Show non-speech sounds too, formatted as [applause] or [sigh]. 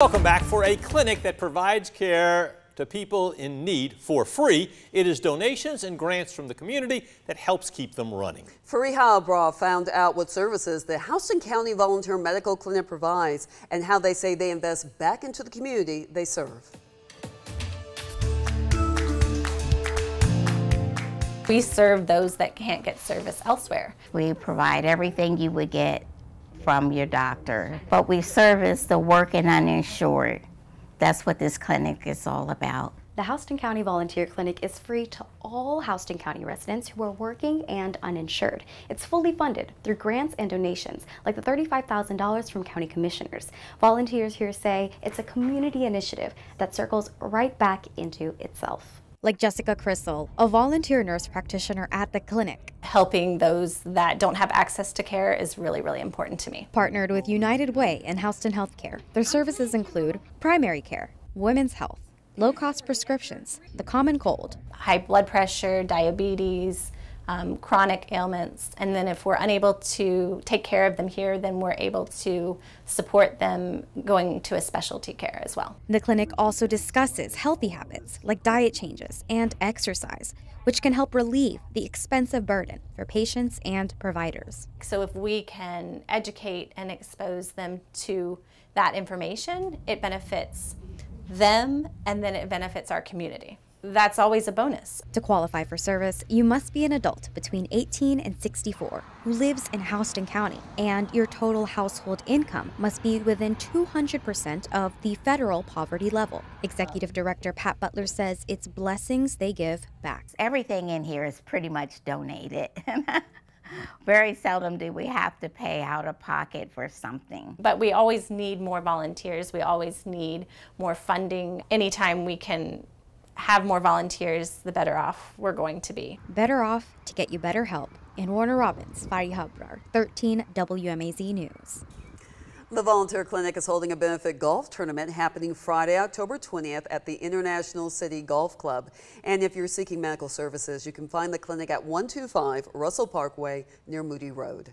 Welcome back for a clinic that provides care to people in need for free. It is donations and grants from the community that helps keep them running. Fariha Abrar found out what services the Houston County Volunteer Medical Clinic provides and how they say they invest back into the community they serve. We serve those that can't get service elsewhere. We provide everything you would get from your doctor, but we service the working uninsured. That's what this clinic is all about. The Houston County Volunteer Clinic is free to all Houston County residents who are working and uninsured. It's fully funded through grants and donations, like the $35,000 from county commissioners. Volunteers here say it's a community initiative that circles right back into itself like Jessica Crystal, a volunteer nurse practitioner at the clinic. Helping those that don't have access to care is really, really important to me. Partnered with United Way and Houston Healthcare, their services include primary care, women's health, low cost prescriptions, the common cold, high blood pressure, diabetes, um, chronic ailments. And then if we're unable to take care of them here, then we're able to support them going to a specialty care as well. The clinic also discusses healthy habits like diet changes and exercise, which can help relieve the expensive burden for patients and providers. So if we can educate and expose them to that information, it benefits them and then it benefits our community that's always a bonus. To qualify for service, you must be an adult between 18 and 64 who lives in Houston County, and your total household income must be within 200% of the federal poverty level. Executive Director Pat Butler says it's blessings they give back. Everything in here is pretty much donated. [laughs] Very seldom do we have to pay out of pocket for something. But we always need more volunteers. We always need more funding. Anytime we can have more volunteers, the better off we're going to be. Better off to get you better help. In Warner Robins, Fariha Abrar, 13 WMAZ News. The Volunteer Clinic is holding a benefit golf tournament happening Friday, October 20th at the International City Golf Club. And if you're seeking medical services, you can find the clinic at 125 Russell Parkway near Moody Road.